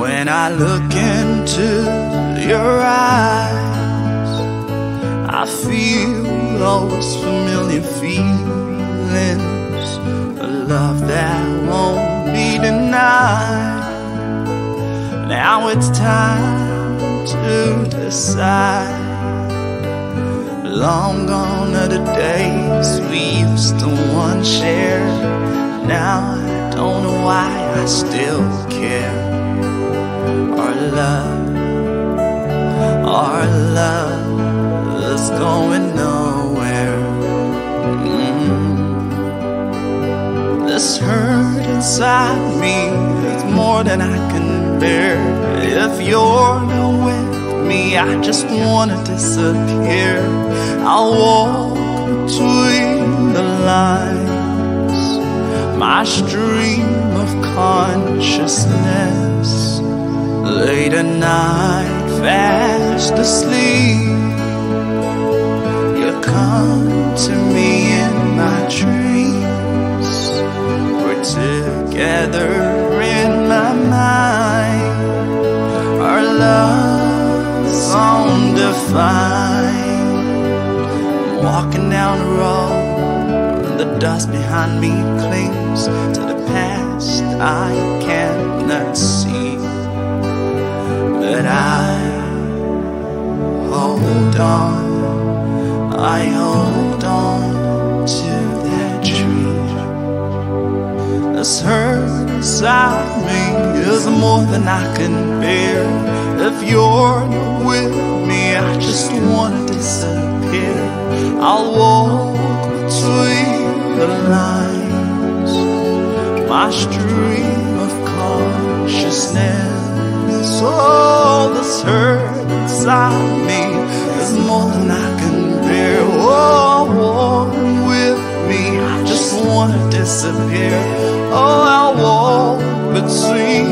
When I look into your eyes, I feel those familiar feelings, a love that won't be denied. Now it's time to decide. Long gone are the days we used to once share. Now I don't know why I still care. Our love, our love is going nowhere. Mm. This hurt inside me is more than I can bear. If you're not with me, I just wanna disappear. I'll walk between the lines, my stream of consciousness. Late at night, fast asleep. You come to me in my dreams. We're together in my mind. Our love's undefined. I'm walking down the road. The dust behind me clings to the past I cannot inside me is more than I can bear. If you're with me, I just wanna disappear. I'll walk between the lines, my stream of consciousness. All this hurt inside me is more than I can bear. Oh, walk with me, I just wanna disappear. Oh, I'll walk between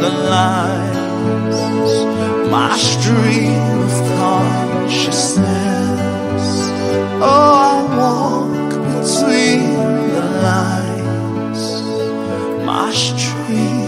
the lines, my stream of consciousness. Oh, I'll walk between the lines, my stream